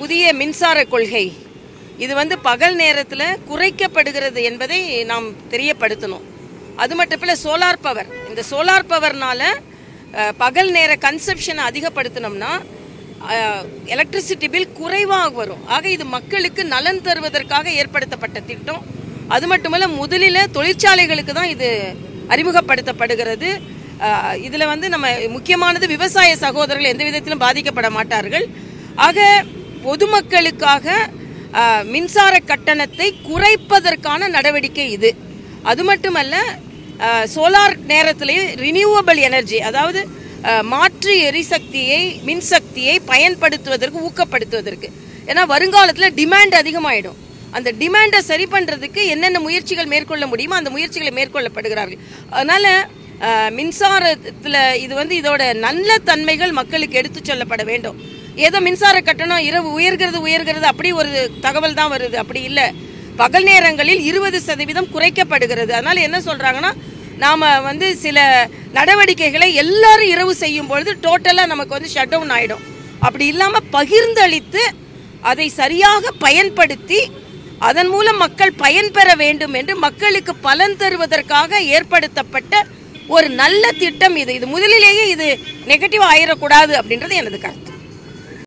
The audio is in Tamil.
புதிய மின்சார கொள்கை. இது வந்து பகல் நேரத்தில் குறைக்கப்படுகிறது என்பதை நாம் தெரியப்படுத்தணும். அது மட்டும் இல்லை சோலார் பவர் இந்த சோலார் பவர்னால பகல் நேர கன்சப்ஷனை அதிகப்படுத்தினோம்னா எலக்ட்ரிசிட்டி பில் குறைவாக வரும். ஆக இது மக்களுக்கு நலன் தருவதற்காக ஏற்படுத்தப்பட்ட திட்டம். அது மட்டுமல்ல முதலில் தொழிற்சாலைகளுக்கு தான் இது அறிமுகப்படுத்தப்படுகிறது. இதில் வந்து நம்ம முக்கியமானது விவசாய சகோதரர்கள் எந்த விதத்திலும் பாதிக்கப்பட மாட்டார்கள். ஆக பொதுமக்களுக்காக மின்சார கட்டணத்தை குறைப்பதற்கான நடவடிக்கை இது. அது மட்டுமல்ல சோலார் நேரத்திலேயே ரினியூவபிள் எனர்ஜி அதாவது மாற்று எரிசக்தியை மின்சக்தியை பயன்படுத்துவதற்கு ஊக்கப்படுத்துவதற்கு. ஏன்னா வருங்காலத்தில் டிமாண்ட் அதிகமாயிடும். அந்த டிமாண்டை சரி பண்ணுறதுக்கு என்னென்ன முயற்சிகள் மேற்கொள்ள முடியுமோ அந்த முயற்சிகளை மேற்கொள்ளப்படுகிறார்கள். அதனால் மின்சாரத்தில் இது வந்து இதோட நல்ல தன்மைகள் மக்களுக்கு எடுத்துச் சொல்லப்பட வேண்டும். ஏதோ மின்சார கட்டணம் இரவு உயர்கிறது உயர்கிறது அப்படி ஒரு தகவல் தான் வருது. அப்படி இல்லை. பகல் நேரங்களில் இருபது சதவீதம் குறைக்கப்படுகிறது. அதனால் என்ன சொல்கிறாங்கன்னா நாம் வந்து சில நடவடிக்கைகளை எல்லாரும் இரவு செய்யும் பொழுது டோட்டலாக நமக்கு வந்து ஷட் டவுன் ஆகிடும் அப்படி இல்லாமல் பகிர்ந்தளித்து அதை சரியாக பயன்படுத்தி அதன் மூலம் மக்கள் பயன்பெற வேண்டும் என்று மக்களுக்கு பலன் தருவதற்காக ஏற்படுத்தப்பட்ட ஒரு நல்ல திட்டம் இது. இது முதலிலேயே இது நெகட்டிவ் ஆயிடக்கூடாது அப்படின்றது எனது கருத்து.